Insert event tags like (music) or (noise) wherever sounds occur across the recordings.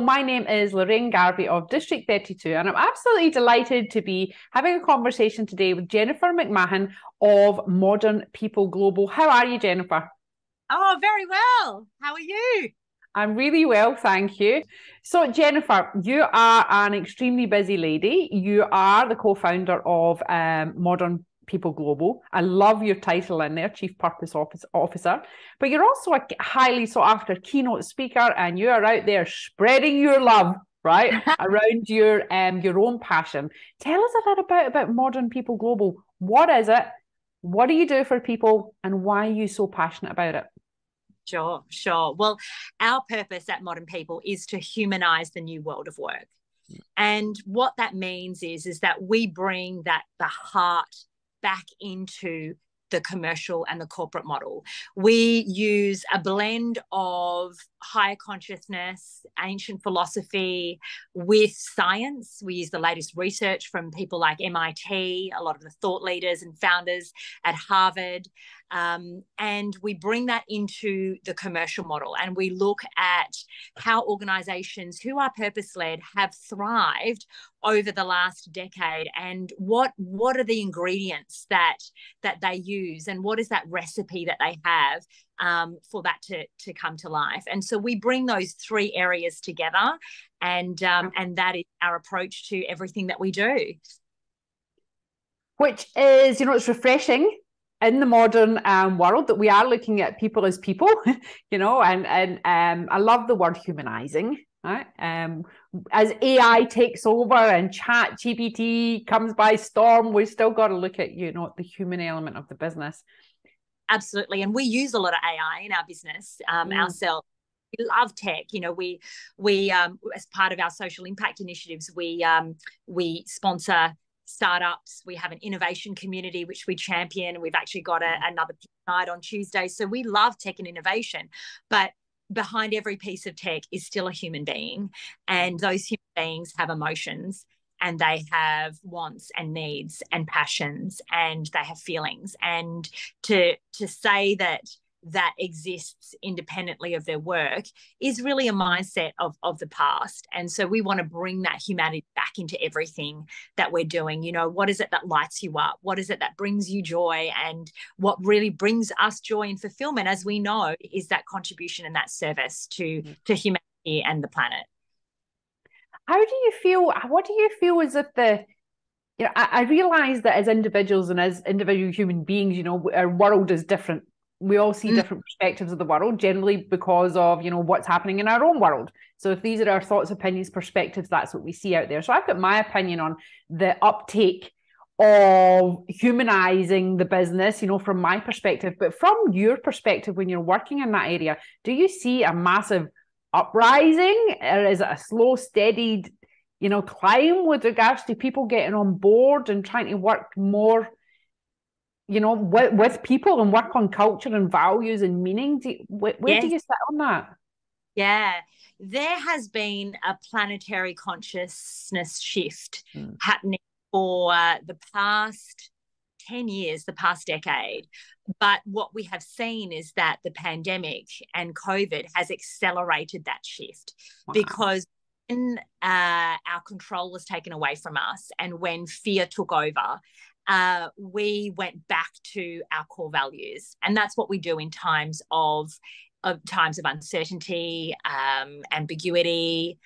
Hello, my name is Lorraine Garvey of District 32, and I'm absolutely delighted to be having a conversation today with Jennifer McMahon of Modern People Global. How are you, Jennifer? Oh, very well. How are you? I'm really well, thank you. So, Jennifer, you are an extremely busy lady. You are the co founder of um, Modern People Global. I love your title in there, Chief Purpose Officer. But you're also a highly sought after keynote speaker, and you are out there spreading your love right (laughs) around your um your own passion. Tell us a little bit about Modern People Global. What is it? What do you do for people, and why are you so passionate about it? Sure, sure. Well, our purpose at Modern People is to humanize the new world of work. Mm. And what that means is, is that we bring that the heart back into the commercial and the corporate model. We use a blend of higher consciousness, ancient philosophy with science. We use the latest research from people like MIT, a lot of the thought leaders and founders at Harvard. Um, and we bring that into the commercial model and we look at how organizations who are purpose led have thrived over the last decade and what what are the ingredients that that they use and what is that recipe that they have um, for that to to come to life. And so we bring those three areas together and um, and that is our approach to everything that we do. Which is you know it's refreshing in the modern um, world that we are looking at people as people, (laughs) you know, and and um, I love the word humanizing. Right? Um, as AI takes over and Chat GPT comes by storm, we've still got to look at you know the human element of the business. Absolutely, and we use a lot of AI in our business um, mm. ourselves we love tech you know we we um, as part of our social impact initiatives we um, we sponsor startups. We have an innovation community which we champion. We've actually got a, mm. another night on Tuesday. So we love tech and innovation, but behind every piece of tech is still a human being, and mm. those human beings have emotions and they have wants and needs and passions and they have feelings and to to say that that exists independently of their work is really a mindset of, of the past. And so we want to bring that humanity back into everything that we're doing. You know, what is it that lights you up? What is it that brings you joy? And what really brings us joy and fulfillment, as we know, is that contribution and that service to, mm-hmm. to humanity and the planet. How do you feel? What do you feel as if the you know, I, I realize that as individuals and as individual human beings, you know, our world is different we all see mm. different perspectives of the world generally because of you know what's happening in our own world. So if these are our thoughts opinions perspectives that's what we see out there. So i've got my opinion on the uptake of humanizing the business you know from my perspective. But from your perspective when you're working in that area do you see a massive uprising? Or is it a slow steady you know climb with regards to people getting on board and trying to work more you know, with, with people and work on culture and values and meaning. Do you, where, where yes. do you sit on that? Yeah, there has been a planetary consciousness shift mm. happening for uh, the past 10 years, the past decade. But what we have seen is that the pandemic and COVID has accelerated that shift wow. because when uh, our control was taken away from us and when fear took over uh, we went back to our core values. And that's what we do in times of, of times of uncertainty, um, ambiguity,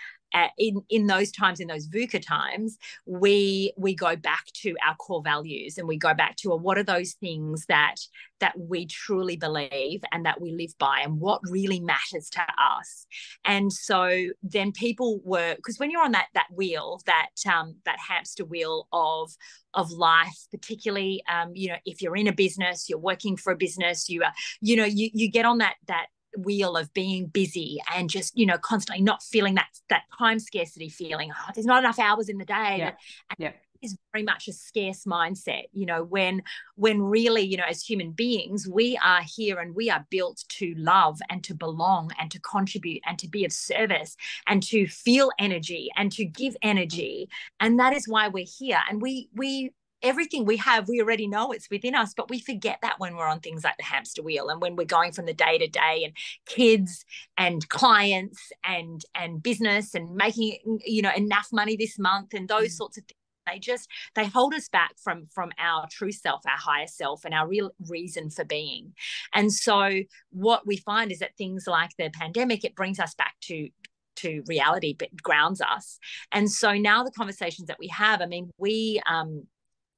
in in those times in those VUCA times we we go back to our core values and we go back to well, what are those things that that we truly believe and that we live by and what really matters to us? And so then people were because when you're on that that wheel that um, that hamster wheel of of life particularly um, you know if you're in a business you're working for a business you are you know you you get on that that wheel of being busy and just you know constantly not feeling that that time scarcity feeling oh, there's not enough hours in the day yeah. yeah. is very much a scarce mindset you know when when really you know as human beings we are here and we are built to love and to belong and to contribute and to be of service and to feel energy and to give energy and that is why we're here and we we everything we have, we already know it's within us, but we forget that when we're on things like the hamster wheel and when we're going from the day to day and kids and clients and and business and making you know enough money this month and those mm. sorts of things they just they hold us back from from our true self our higher self and our real reason for being and so what we find is that things like the pandemic it brings us back to to reality but grounds us and so now the conversations that we have i mean we um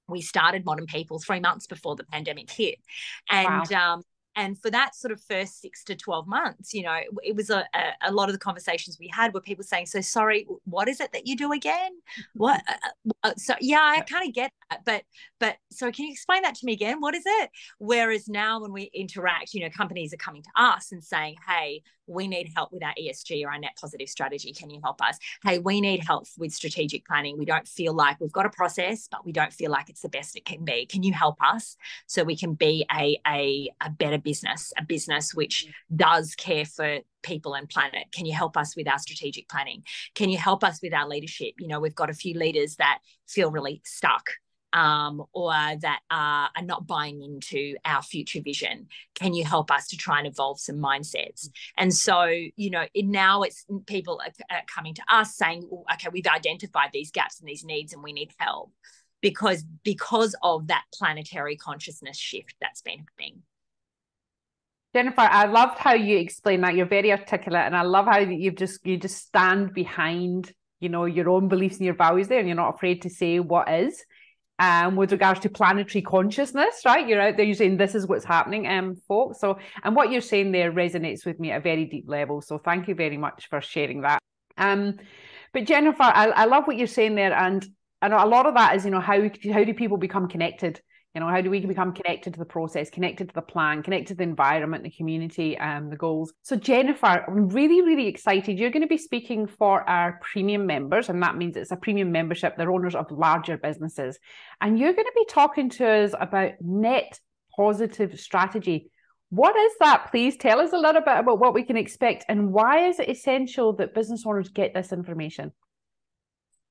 we started modern people three months before the pandemic hit. And wow. um and for that sort of first six to 12 months you know it was a, a, a, lot of the conversations we had were people saying so sorry what is it that you do again? What uh, uh, uh so yeah i kind of get that but but so can you explain that to me again? What is it? Whereas now when we interact you know companies are coming to us and saying hey we need help with our ESG or our net positive strategy. Can you help us? Hey, we need help with strategic planning. We don't feel like we've got a process, but we don't feel like it's the best it can be. Can you help us so we can be a, a, a better business, a business which does care for people and planet? Can you help us with our strategic planning? Can you help us with our leadership? You know, we've got a few leaders that feel really stuck um, or that are, are not buying into our future vision? Can you help us to try and evolve some mindsets? And so, you know, it, now it's people are, are coming to us saying, okay, we've identified these gaps and these needs and we need help because because of that planetary consciousness shift that's been happening. Jennifer, I loved how you explained that. You're very articulate, and I love how you've just you just stand behind, you know, your own beliefs and your values there, and you're not afraid to say what is um, with regards to planetary consciousness, right? You're out there, you're saying this is what's happening, um, folks. So, and what you're saying there resonates with me at a very deep level. So, thank you very much for sharing that. Um, but Jennifer, I, I love what you're saying there, and and a lot of that is, you know, how how do people become connected you know, how do we become connected to the process, connected to the plan, connected to the environment, the community, and um, the goals? So, Jennifer, I'm really, really excited. You're going to be speaking for our premium members, and that means it's a premium membership. They're owners of larger businesses. And you're going to be talking to us about net positive strategy. What is that? Please tell us a little bit about what we can expect and why is it essential that business owners get this information?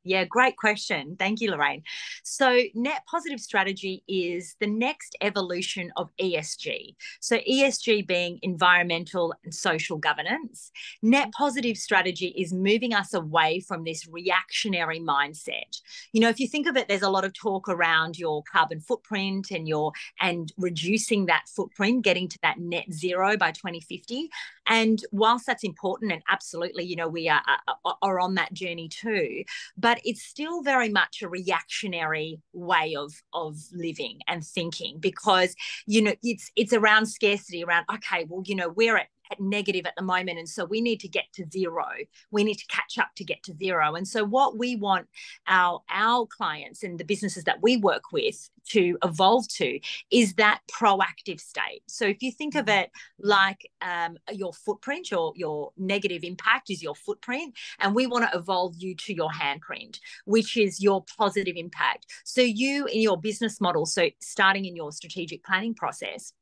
Yeah, great question. Thank you, Lorraine. So, net positive strategy is the next evolution of ESG. So, ESG being environmental and social governance. Net positive strategy is moving us away from this reactionary mindset. You know, if you think of it, there's a lot of talk around your carbon footprint and your and reducing that footprint, getting to that net zero by 2050. And whilst that's important and absolutely, you know, we are, are, are on that journey too, but it's still very much a reactionary way of of living and thinking because you know it's it's around scarcity around okay well you know we're at negative at the moment and so we need to get to zero. We need to catch up to get to zero. And so what we want our our clients and the businesses that we work with to evolve to is that proactive state. So if you think of mm-hmm. it like um, your footprint your your negative impact is your footprint and we want to evolve you to your handprint which is your positive impact. So you in your business model so starting in your strategic planning process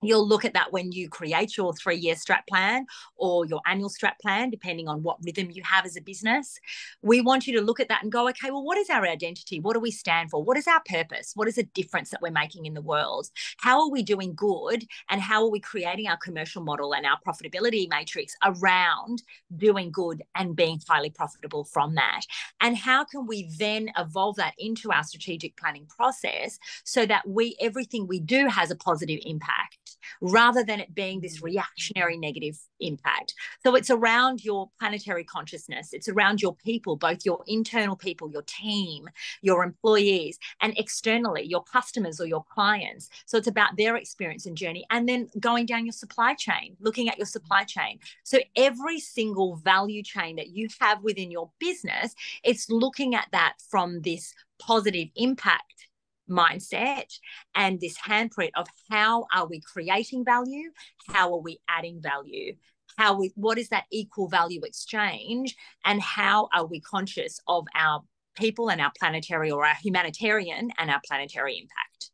You'll look at that when you create your three year strat plan or your annual strat plan, depending on what rhythm you have as a business. We want you to look at that and go, okay, well, what is our identity? What do we stand for? What is our purpose? What is the difference that we're making in the world? How are we doing good? And how are we creating our commercial model and our profitability matrix around doing good and being highly profitable from that? And how can we then evolve that into our strategic planning process so that we everything we do has a positive impact? Rather than it being this mm. reactionary negative impact. So it's around your planetary consciousness, it's around your people, both your internal people, your team, your employees, and externally, your customers or your clients. So it's about their experience and journey, and then going down your supply chain, looking at your supply chain. So every single value chain that you have within your business, it's looking at that from this positive impact mindset and this handprint of how are we creating value? How are we adding value? How we what is that equal value exchange? And how are we conscious of our people and our planetary or our humanitarian and our planetary impact?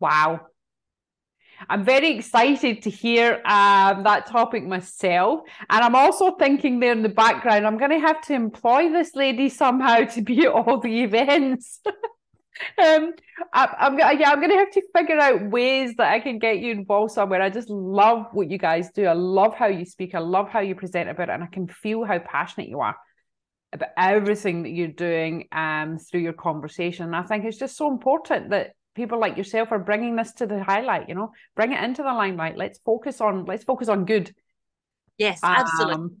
Wow. I'm very excited to hear um, that topic myself. And I'm also thinking there in the background, I'm going to have to employ this lady somehow (laughs) to be at all the events. (laughs) um, I, I'm yeah, I'm gonna have to figure out ways that I can get you involved somewhere. I just love what you guys do. I love how you speak. I love how you present about it, and I can feel how passionate you are about everything that you're doing um through your conversation. And I think it's just so important that people like yourself are bringing this to the highlight. You know, bring it into the limelight. Let's focus on let's focus on good. Yes, absolutely. Um.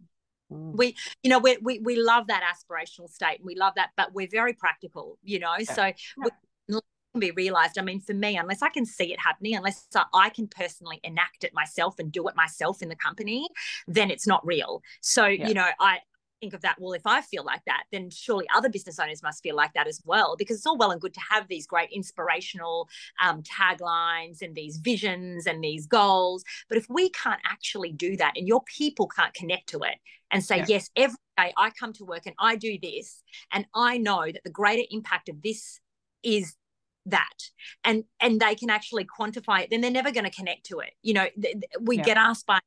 Mm. we you know we, we we love that aspirational state and we love that but we're very practical you know yeah. so yeah. we can be realized i mean for me unless i can see it happening unless i can personally enact it myself and do it myself in the company then it's not real so yeah. you know i think of that well if i feel like that then surely other business owners must feel like that as well because it's all well and good to have these great inspirational um, taglines and these visions and these goals but if we can't actually do that and your people can't connect to it and say yeah. yes every day i come to work and i do this and i know that the greater impact of this is that and and they can actually quantify it then they're never going to connect to it you know th- th- we yeah. get asked by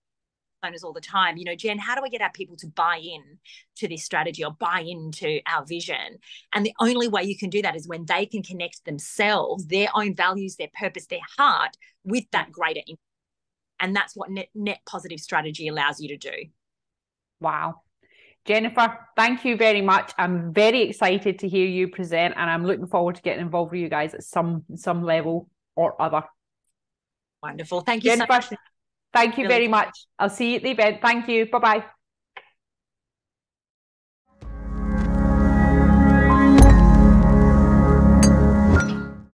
owners all the time you know jen how do we get our people to buy in to this strategy or buy into our vision and the only way you can do that is when they can connect themselves their own values their purpose their heart with that greater impact and that's what net, net positive strategy allows you to do wow Jennifer, thank you very much. I'm very excited to hear you present, and I'm looking forward to getting involved with you guys at some some level or other. Wonderful. Thank you Jennifer, so much. Thank you really very much. I'll see you at the event. Thank you. Bye bye.